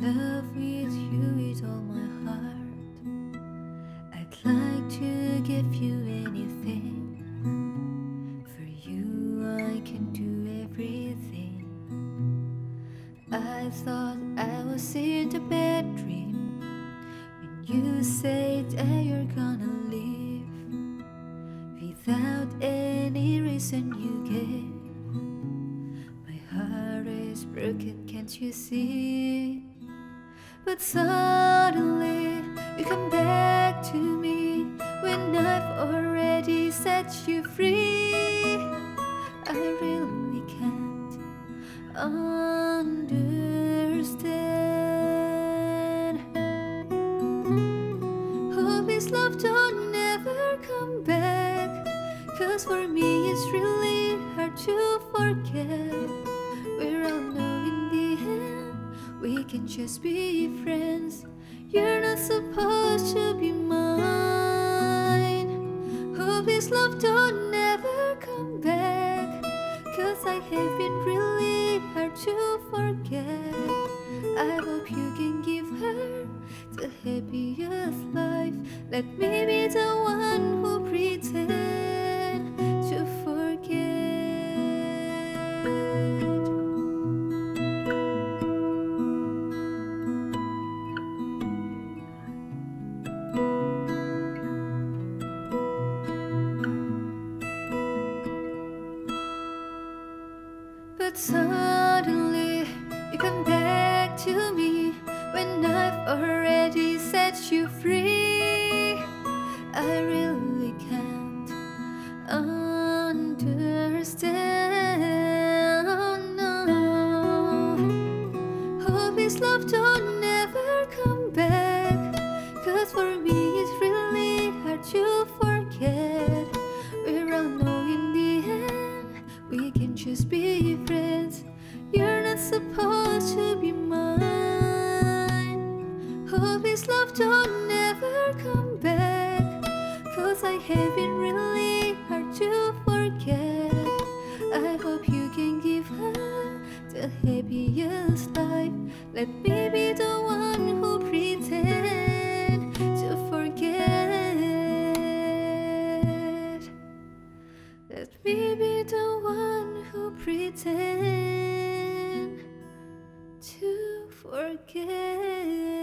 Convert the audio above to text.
love with you is all my heart. I'd like to give you anything. For you, I can do everything. I thought I was in a bad dream when you said that you're gonna leave without any reason you gave. My heart is broken, can't you see? But suddenly you come back to me when I've already set you free. I really can't understand. Hope this love don't never come back. Cause for me it's really hard to forget. Can just be friends. You're not supposed to be mine. Hope this love don't never come back. Cause I have been really hard to forget. I hope you can give her the happiest life. Let me be the one suddenly you come back to me when I've already set you free. I really can't understand. No. Hope this love don't never come back. Cause for me just be friends. You're not supposed to be mine. Hope this love don't never come back. Cause I have been really hard to forget. I hope you can give her the happiest life. Let me be the one who pretend to forget. Let me be the pretend to forget.